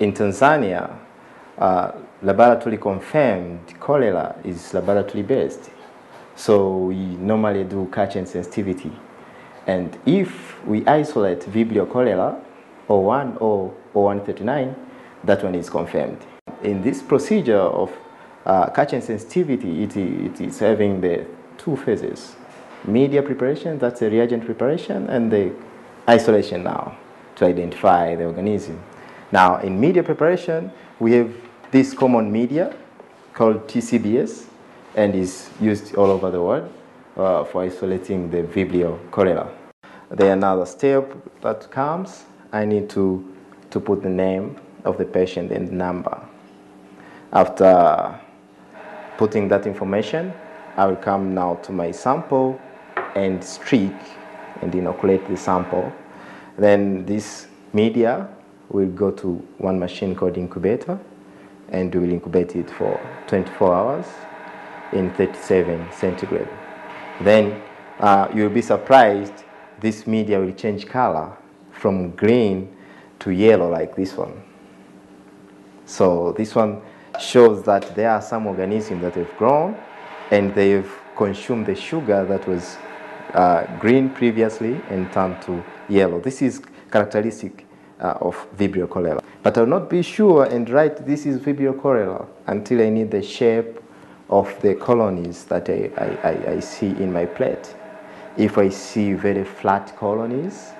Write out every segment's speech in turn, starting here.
in Tanzania, uh, laboratory confirmed cholera is laboratory based. So we normally do and sensitivity. And if we isolate Vibrio cholera O1 or O139, that one is confirmed. In this procedure of uh, and sensitivity, it, it is having the two phases. Media preparation, that's the reagent preparation, and the isolation now to identify the organism. Now, in media preparation, we have this common media called TCBS and is used all over the world uh, for isolating the Vibrio cholera. Then another step that comes, I need to, to put the name of the patient and the number. After putting that information, I will come now to my sample and streak and inoculate the sample. Then this media will go to one machine called incubator and we will incubate it for 24 hours in 37 centigrade. Then uh, you'll be surprised this media will change color from green to yellow like this one. So this one shows that there are some organisms that have grown and they've consumed the sugar that was uh, green previously and turned to yellow. This is characteristic uh, of Vibrio cholera. But I'll not be sure and write this is Vibrio cholera until I need the shape of the colonies that I, I, I see in my plate. If I see very flat colonies,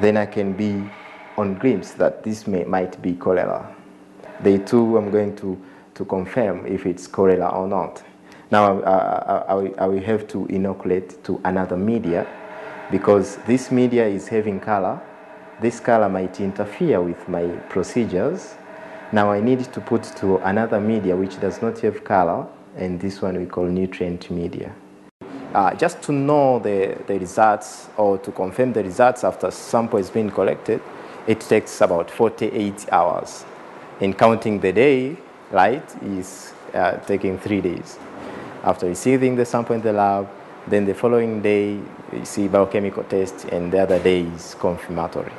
then I can be on glimpse that this may, might be cholera. They too, I'm going to, to confirm if it's cholera or not. Now I, I, I will have to inoculate to another media because this media is having color. This color might interfere with my procedures. Now I need to put to another media which does not have color and this one we call nutrient media. Uh, just to know the, the results or to confirm the results after sample has been collected, it takes about 48 hours. In counting the day, right, is uh, taking three days. After receiving the sample in the lab, then the following day, you see biochemical test, and the other day is confirmatory.